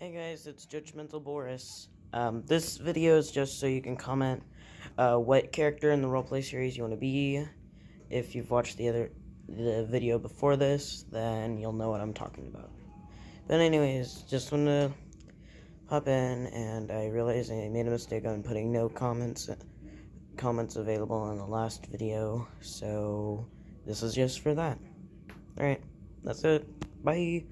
Hey guys, it's Judgmental Boris. Um, this video is just so you can comment uh, what character in the roleplay series you want to be. If you've watched the other the video before this, then you'll know what I'm talking about. But anyways, just want to hop in, and I realized I made a mistake on putting no comments comments available in the last video, so this is just for that. Alright, that's it. Bye.